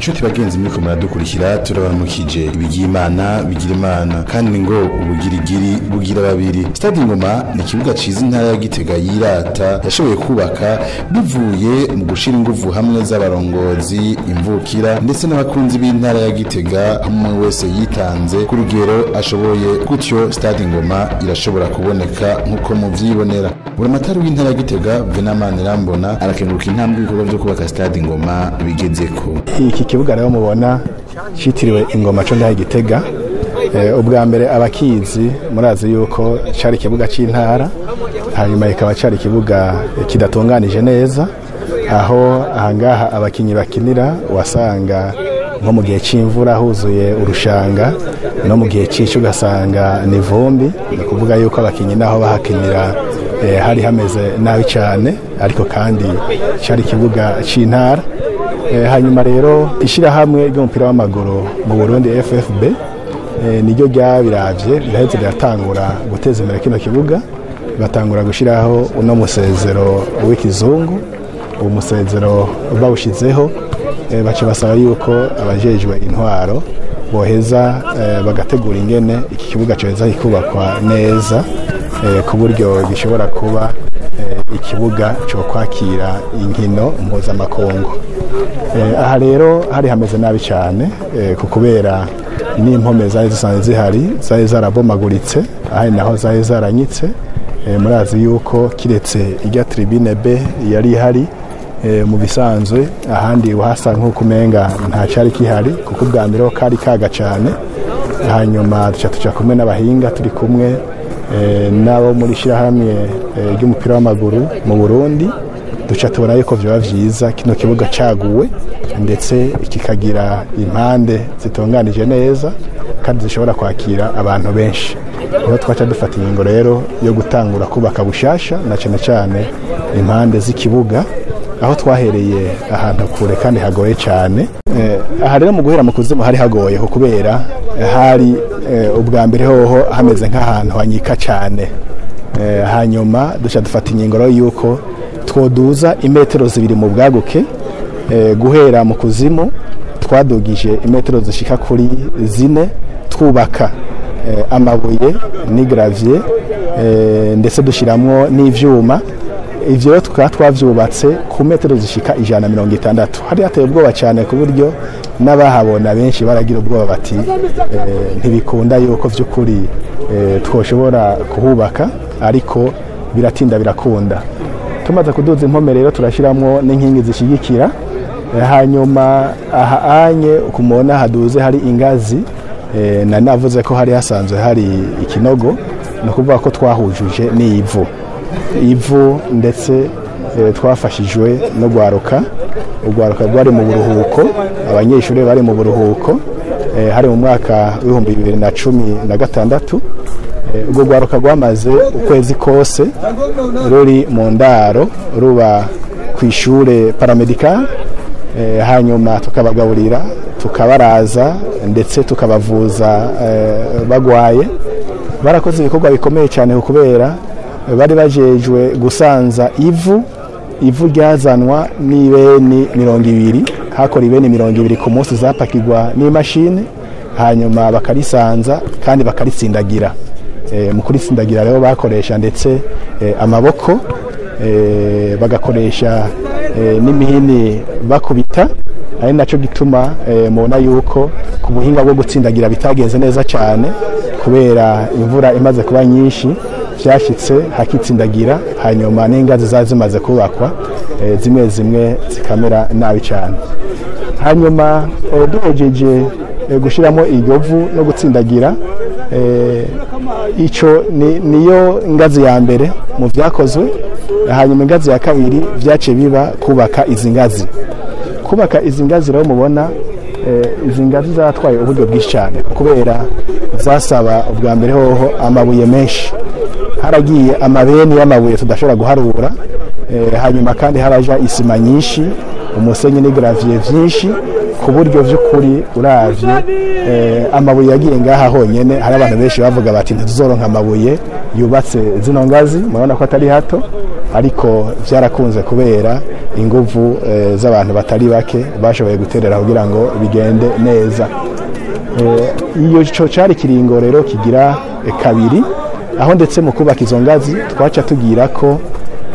inshuti bagenzi muri muradukurikira turabaramukije ibigimana bigira imana kandi ngo ubugirigiri bugira babiri stade ngoma ni ikibuga ciza intara ya gitega yirata yashoboye kubaka bivuye mu gushira inguvu hamwe z'abarongozi imvukira ndetse n'abakunzi b'intara ya gitega hamwe wese yitanze. Ku rugero ashoboye gutyo stade ngoma irashobora kuboneka nk'uko muvyibonera. Buramatari w'intara ya gitega venamani rambona arakenguruka intambwe ibikorwa vyo kubaka stade ngoma bigezeko. Iki kibuga rero mubona cyitiriwe ingoma cyo ndahe gitega. Eh, ubwa mbere abakizi murazi yuko cyari ikibuga cy'intara hanyuma kikaba cyari ikibuga kidatunganije neza. Aho ahangaha abakinnyi bakinira wasanga nko mu gihe cy'imvura huzuye urushanga no mu gihe cy'icyo ugasanga ni vumbi. Ni ukuvuga yuko abakinnyi naho bahakinira eh, hari hameze nabi cyane ariko kandi cyari ikibuga cy'intara hanyuma rero ishyirahamwe ry'umupira w'amaguru mu burundi ffb eh, niryo ryabiravye riraheze riratangura guteza imbere kino kibuga batangura gushyiraho uno musezero w'ikizungu uwo musezero bawushyizeho eh, baca basaba yuko abajejwe intwaro boheza eh, bagategura ingene iki kibuga coheza kikubakwa neza eh, ku buryo gishobora kuba eh, ikibuga cyo kwakira inkino mpuzamakungu. Eh, aha rero hari hameze nabi cyane eh, ku kubera n'impome zari zisanzwe zihari zari zarabomaguritse ahari naho zari zaranyitse. Eh, murazi yuko kiretse irya tribune B yari ihari eh, mu bisanzwe ahandi uhasa nk'uko umenga nta cyari kihari kuko ubwa mbere kari kaga cyane hanyuma duca tuca kumwe n'abahinga turi kumwe eh, n'abo muri shyirahamwe eh, ry'umupira w'amaguru mu Burundi duca tubona yuko byaba byiza kino kibuga cyaguwe ndetse kikagira impande zitunganije neza kandi zishobora kwakira abantu benshi. Niho twaca dufata ingingo rero yo gutangura kubaka bushasha na cyane cyane impande z'ikibuga aho twahereye ahantu kure kandi hagoye cyane. Eh, aha rero mu guhera mu kuzimu hari hagoye kubera hari eh, ubwa mbere hoho hameze nk'ahantu hanyika cyane. Eh, hanyuma duca dufata ingingo rero yuko twoduza imetero zibiri mu bwaguke. Guhera mu kuzimu twadugije imetero zishika kuri zine twubaka amabuye n'igravier eh, ndetse dushyiramo n'ivyuma. Ivyo rero tukaba twavyubatse ku metero zishika ijana na mirongo itandatu. Hari hateye ubwoba cyane ku buryo n'abahabona benshi baragira ubwoba bati eh, ntibikunda yuko vy'ukuri eh, twoshobora kuhubaka ariko biratinda birakunda. Tumaze kuduza impome rero turashyiramo n'inkingi zishyigikira Eh, hanyuma aha anye ukumubona haduze hari ingazi eh, na navuze ko hari hasanzwe hari ikinogo ni ukuvuga ko twahujuje n'ivu. Ivu ndetse eh, twafashijwe no gwaruka. Urwaruka rwari mu buruhuko abanyeshuri bari mu buruhuko eh, hari mu mwaka w'ibihumbi bibiri na cumi na gatandatu. Eh, urwo rwaruka rwamaze ukwezi kose ruri mu ndaro ruba ku ishure paramedical eh, hanyuma tukabagaburira tukabaraza ndetse tukabavuza bagwaye. Barakoze ibikorwa bikomeye cyane ku kubera bari bajejwe gusanza ivu ivu ryazanwa n'ibeni mirongo ibiri hakora ibeni mirongo ibiri ku munsi zapakirwa n'imashini hanyuma bakarisanza kandi bakaritsindagira. Eh, mu kurisindagira rero bakoresha ndetse eh, amaboko eh, bagakoresha n'imihini bakubita ari na cyo gituma mubona yuko ku buhinga bwo gutsindagira bitagenze neza cyane kubera imvura imaze kuba nyinshi byashyitse hakitsindagira hanyuma n'ingazi zari zimaze kubakwa eh, zimwe zimwe zikamera nabi cyane. Hanyuma eh, duhejeje eh, gushyiramo iryo vu no gutsindagira icyo ni- niyo ngazi ya mbere mu byakozwe hanyuma ingazi ya kabiri byaciye biba kubaka izi ngazi. Kubaka izi ngazi rero mubona izi ngazi zatwaye uburyo bwinshi cyane kubera zasaba ubwa mbere hoho amabuye menshi. Haragiye amabeni y'amabuye tudashobora guharura eh, hanyuma kandi haraja isima nyinshi umusenyi n'igaraviye byinshi ku buryo by'ukuri uravye. Eh, amabuye yagiye ngaha honyene hari abantu benshi bavuga bati ntituzoronka amabuye yubatse zino ngazi. Murabona ko atari hato ariko byarakunze kubera inguvu eh, z'abantu batari bake bashoboye guterera kugira ngo bigende neza. Iyo cyo cyari kiringo rero kigira kabiri aho ndetse mu kubaka izo ngazi twaca tugira ko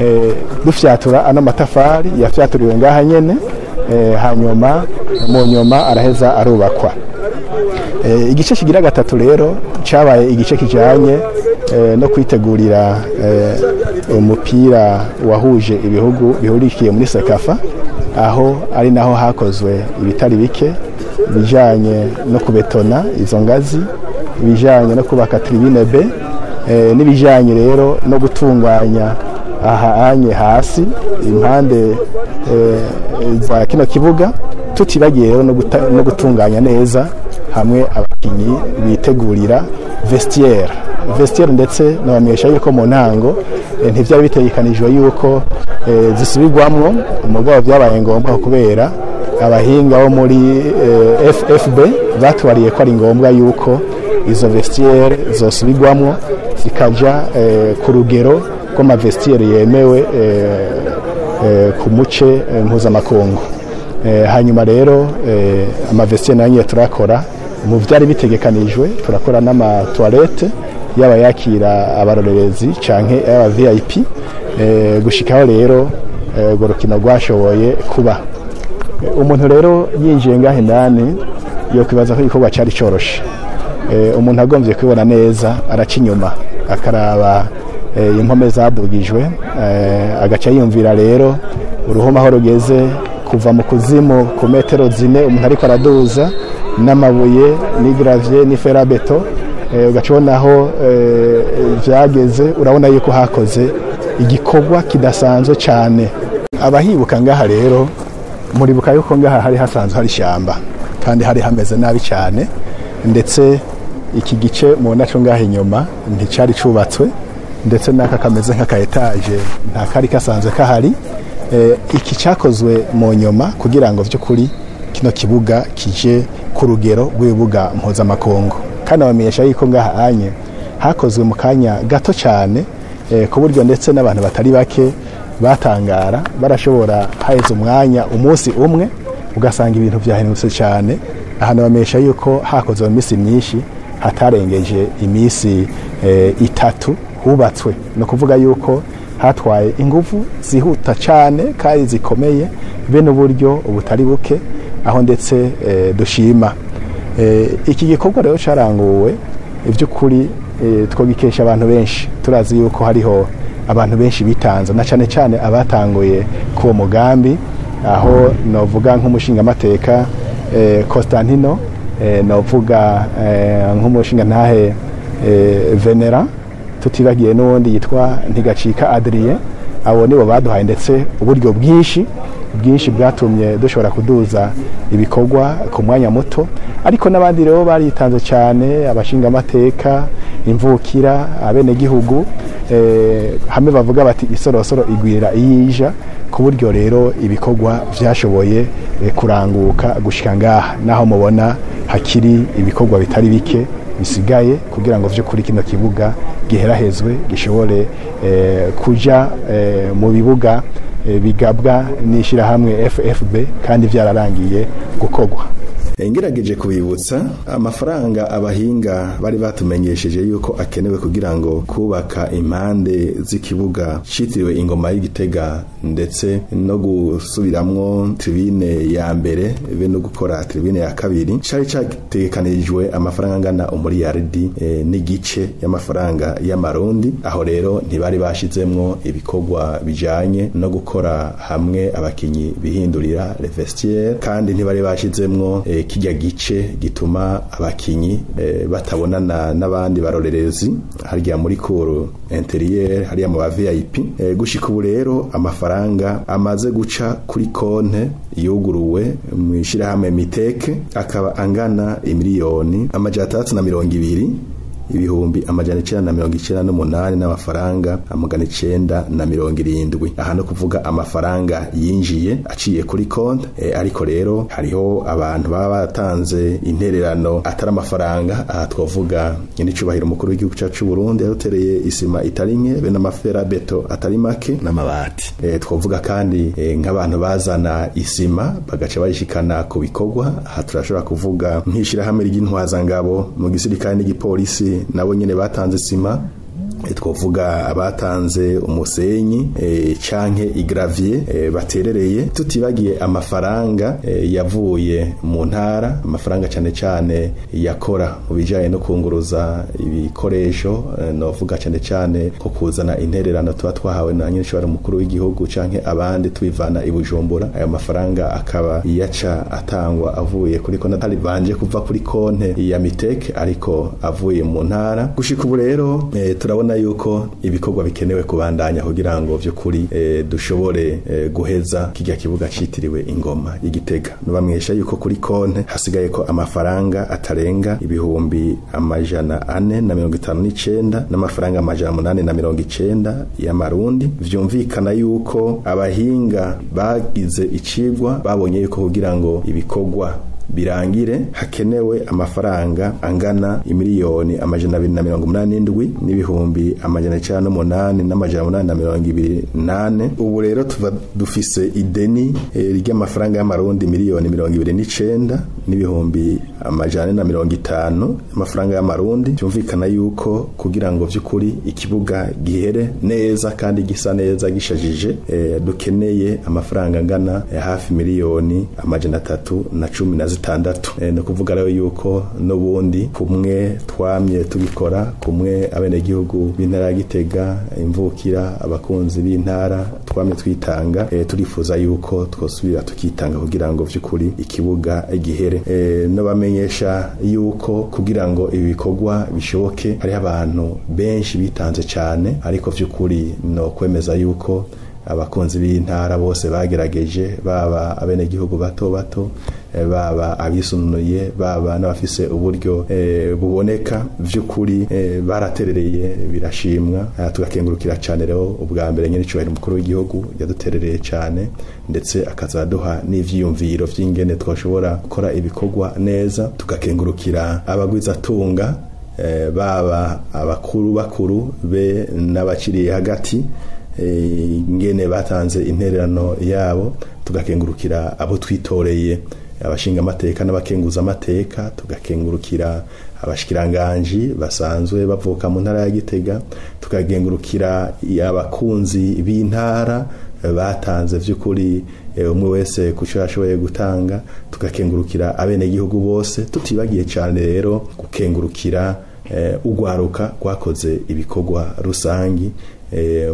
eh, dufyatura ano matafari yafyaturiwe ngaha nyene eh, hanyuma mu nyuma araheza arubakwa. Eh, igice kigira gatatu rero cyabaye igice kijanye eh, no kwitegurira umupira wahuje ibihugu bihurikiye muri sekafa aho ari naho hakozwe ibitari bike bijanye no kubetona izo ngazi ibijanye no kubaka tribune B eh, n'ibijanye rero no gutunganya ahanye hasi impande eh, za kino kibuga tutibagiye rero no gutunganya neza hamwe abakinyi bitegurira vestiaire. Vestiaire ndetse nabamenyesha yuko mu ntango eh, ntivyari bitegekanijwe yuko zisubirwamwo. Umugabo byabaye ngombwa kubera abahinga bo muri FFB batubariye ko ari ngombwa yuko izo vestiaire zosubirwamwo. Zikaja eh, ku rugero rw'amavestiaire yemewe eh, eh, ku muce mpuzamakungu. Hanyuma rero amavestiaire na yo turakora. Mu byari bitegekanijwe turakora n'amatoilette yaba yakira abarorerezi canke aba VIP gushikaho rero urwo rukino rwashoboye kuba. Umuntu rero yinjiye ngaho indani yo kwibaza ko igikorwa cyari cyoroshe Eh, umuntu agombye kubibona neza araca inyuma. Akaraba eh, impome zadugijwe eh, agaca yiyumvira rero uruhome aho rugeze kuva mu kuzimu ku metero zine umuntu ariko araduza n'amabuye n'igravye n'iferabeto eh, ugaca ubona aho eh, vyageze urabona yuko hakoze igikorwa kidasanzwe cyane abahibuka ngaha rero muribuka yuko ngaha hari hasanzwe hari ishyamba kandi hari hameze nabi cyane ndetse iki gice mubona cyo ngaha inyuma nticyari cubatswe ndetse n'aka kameze nk'aka etaje nta kari kasanzwe kahari. Eh, iki cyakozwe mu nyuma kugira ngo by'ukuri kino kibuga kije ku rugero rw'ibibuga mpuzamakungu. Kandi abamenyesha yuko ngaha anye hakozwe mu kanya gato cyane eh, ku buryo ndetse n'abantu batari bake batangara barashobora haheze umwanya umunsi umwe ugasanga ibintu byahindutse cyane. Ahantu bamenyesha yuko hakozwe mu minsi myinshi hatarengeje iminsi eh, itatu hubatswe. Ni ukuvuga yuko hatwaye ingufu zihuta cyane kandi zikomeye be n'uburyo butari buke aho ndetse eh, dushima. Eh, iki gikorwa rero cyaranguwe iby'ukuri twogikesha abantu benshi. Turazi yuko hariho abantu benshi bitanze na cyane cyane abatanguye k'uwo mugambi. Aho novuga nk'umushingamateka Constantino eh, novuga eh, nk'umushingantahe eh, Venera tutibagiye n'uwundi yitwa ntigacika Adrien. Abo nibo baduhaye ndetse uburyo bwinshi bwinshi bwatumye dushobora kuduza ibikorwa ku mwanya muto. Ariko n'abandi rero baritanze cyane abashingamateka imvukira abenegihugu hamwe bavuga bati isorosoro igwira iyija. Ku buryo rero ibikorwa byashoboye eh, kuranguka gushika ngaha. Naho mubona hakiri ibikorwa bitari bike bisigaye kugira ngo vy'ukuri kino kibuga giherahezwe gishobore eh, kuja eh, mu bibuga eh, bigabwa n'ishyirahamwe FFB kandi byararangiye gukorwa ngerageje kubibutsa amafaranga abahinga bari batumenyesheje yuko akenewe kugira ngo kubaka impande z'ikibuga cyitiriwe ingoma y'igitega ndetse no gusubiramwo tribune ya mbere be no gukora tribune ya kabiri cyari cyategekanijwe amafaranga angana umuriyaridi e, n'igice y'amafaranga y'amarundi. Aho rero ntibari bashizemwo ibikorwa bijanye no gukora hamwe abakinyi bihindurira le vestiaire kandi ntibari bashizemwo e, kijya gice gituma abakinyi e, batabonana n'abandi barorerezi. Harya muri kuru interieur hariya mu ba VIP e, gushika ubu rero amafaranga amaze guca kuri konte yuguruwe mu ishyirahamwe miteke akaba angana imiliyoni amajana atandatu na mirongo ibiri. Ibihumbi amajana icenda na mirongo icenda n'umunani n'amafaranga amagana icenda na mirongo irindwi. Aha no kuvuga amafaranga yinjiye aciye kuri konti. E, ariko rero hariho abantu baba batanze intererano atari amafaranga. Aha twavuga nyiricubahiro umukuru w'igihugu cyacu c'u Burundi yarutereye isima itari nke be n'amafera beto atari make. N'amabati. E, twavuga kandi e, nk'abantu bazana isima bagaca bayishikana ku bikorwa. Aha turashobora kuvuga nk'ishirahamwe ry'intwazangabo mu gisirikare n'igipolisi. Nabo nyene batanze isima twavuga abatanze umusenyi e, canke igravier e, baterereye. Tutibagiye amafaranga yavuye mu ntara amafaranga cane cane yakora mu bijanye no kunguruza ibikoresho e, novuga cane cane ko kuzana intererano tuba twahawe na nyinshi mukuru w'igihugu canke abandi tubivana i Bujumbura. Ayo mafaranga akaba yaca atangwa avuye kuri konti atari banje kuva kuri konte ya Miteke ariko avuye mu ntara. Gushika ubu rero e, turabona yuko ibikorwa bikenewe kubandanya kugira ngo vy'ukuri e, dushobore e, guheza kijya kibuga citiriwe ingoma y'igitega nubamwesha yuko kuri konte hasigaye ko amafaranga atarenga ibihumbi amajana ane na mirongo itanu n'icenda n'amafaranga amajana munani na mirongo icenda y'amarundi. Vyumvikana yuko abahinga bagize icigwa babonye yuko kugira ngo ibikorwa birangire hakenewe amafaranga angana imiliyoni amajana abiri na mirongo umunani n'indwi n'ibihumbi amajana icenda n'umunani n'amajana umunani na mirongo ibiri nane. Ubu rero tuva dufise ideni e, ry'amafaranga y'amarundi miliyoni mirongo ibiri n'icenda n'ibihumbi amajana na mirongo itanu amafaranga y'amarundi byumvikana yuko kugira ngo vy'ukuri ikibuga gihere neza kandi gisa neza gishajije e, dukeneye amafaranga angana e, hafi miliyoni amajana atatu na cumi na zitandatu. E, no kuvuga rero yuko n'ubundi kumwe twamye tubikora kumwe abenegihugu b'intara ya Gitega imvukira abakunzi b'intara twamye twitanga e, turifuza yuko twosubira tukitanga kugira ngo vy'ukuri ikibuga gihere. E, no bamenyesha yuko kugira ngo ibi bikorwa bishoboke hari abantu benshi bitanze cyane ariko vy'ukuri no kwemeza yuko abakunzi b'intara bose bagerageje baba abenegihugu bato bato baba abisunuye baba n'abafise uburyo e, buboneka vy'ukuri e, baraterereye birashimwa. Tugakengurukira cyane rero ubwa mbere nyine cyubahiro umukuru w'igihugu yaduterereye cyane ndetse akazaduha n'ivyiyumviro vy'ingene twashobora gukora ibikorwa neza. Tugakengurukira abagwizatunga baba abakuru bakuru be n'abakiriye hagati ngene batanze intererano yabo. Tugakengurukira abo twitoreye. Abashinga amateka n'abakenguza amateka tugakengurukira abashikiranganji basanzwe bavuka mu ntara ya Gitega tukagengurukira abakunzi b'intara batanze vy'ukuri umwe wese kuco yashoboye gutanga tugakengurukira abenegihugu bose tutibagiye cyane rero gukengurukira ugwaruka rwakoze ibikorwa rusangi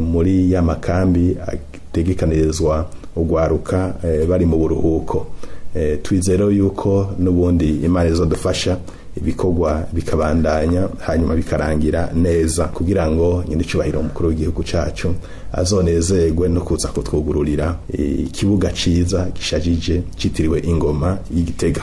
muri ya makambi ategekanirizwa ugwaruka bari mu buruhuko. Twizero yuko n'ubundi imana izodufasha ibikorwa bikabandanya hanyuma bikarangira neza. Kugira ngo nyir'icyubahiro umukuru w'igihugu cyacu azonezerwe no kuza kutwugururira ikibuga cyiza gishajije cyitiriwe ingoma y'igitega.